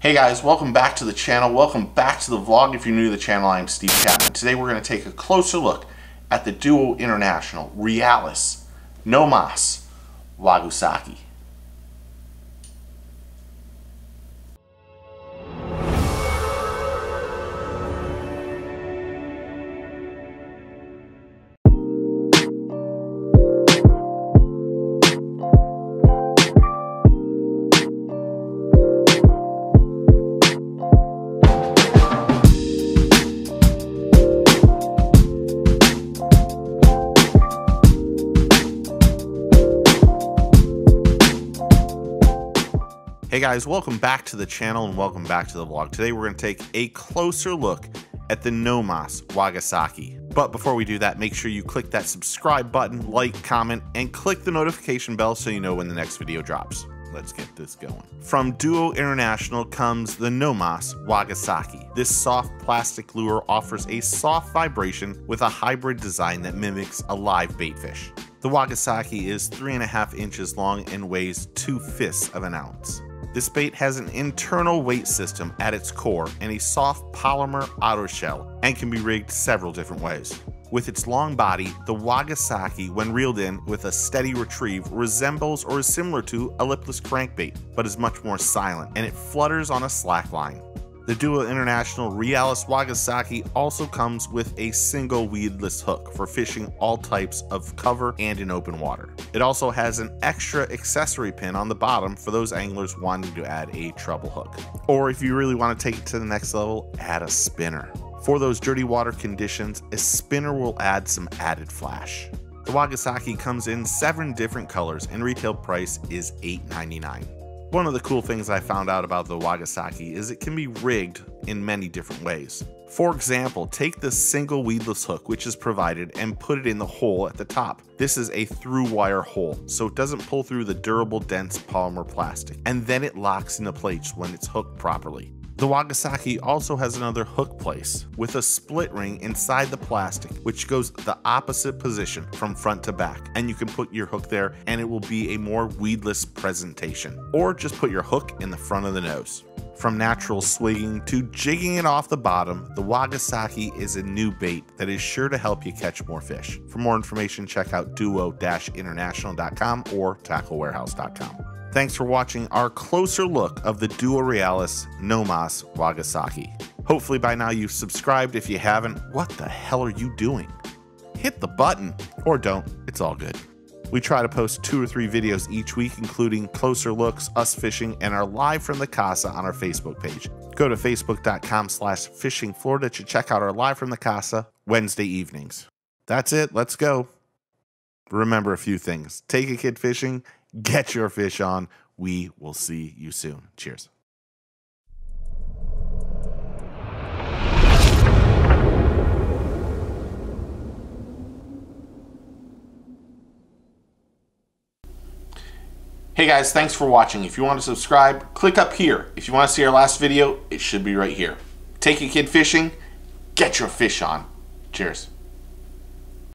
Hey guys, welcome back to the channel. Welcome back to the vlog. If you're new to the channel, I'm Steve Chapman. Today we're going to take a closer look at the Duo International Realis No Mas Hey guys, welcome back to the channel and welcome back to the vlog. Today we're going to take a closer look at the Nomas Wagasaki. But before we do that, make sure you click that subscribe button, like, comment, and click the notification bell so you know when the next video drops. Let's get this going. From Duo International comes the Nomas Wagasaki. This soft plastic lure offers a soft vibration with a hybrid design that mimics a live baitfish. The Wagasaki is 3.5 inches long and weighs 2 fifths of an ounce. This bait has an internal weight system at its core and a soft polymer outer shell and can be rigged several different ways. With its long body, the Wagasaki, when reeled in with a steady retrieve, resembles or is similar to a lipless crankbait, but is much more silent, and it flutters on a slack line. The Duo International Realis Wagasaki also comes with a single weedless hook for fishing all types of cover and in open water. It also has an extra accessory pin on the bottom for those anglers wanting to add a treble hook. Or if you really want to take it to the next level, add a spinner. For those dirty water conditions, a spinner will add some added flash. The Wagasaki comes in seven different colors and retail price is $8.99. One of the cool things I found out about the Wagasaki is it can be rigged in many different ways. For example, take the single weedless hook which is provided and put it in the hole at the top. This is a through wire hole, so it doesn't pull through the durable dense polymer plastic, and then it locks into place when it's hooked properly. The Wagasaki also has another hook place with a split ring inside the plastic which goes the opposite position from front to back and you can put your hook there and it will be a more weedless presentation or just put your hook in the front of the nose. From natural swigging to jigging it off the bottom, the Wagasaki is a new bait that is sure to help you catch more fish. For more information, check out duo-international.com or tacklewarehouse.com. Thanks for watching our closer look of the Duo Realis No Mas Wagasaki. Hopefully by now you've subscribed. If you haven't, what the hell are you doing? Hit the button, or don't, it's all good. We try to post two or three videos each week, including closer looks, us fishing, and our live from the casa on our Facebook page. Go to facebook.com slash fishing Florida to check out our live from the casa Wednesday evenings. That's it, let's go. Remember a few things. Take a kid fishing get your fish on. We will see you soon. Cheers. Hey guys, thanks for watching. If you want to subscribe, click up here. If you want to see our last video, it should be right here. Take a kid fishing, get your fish on. Cheers.